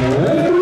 Música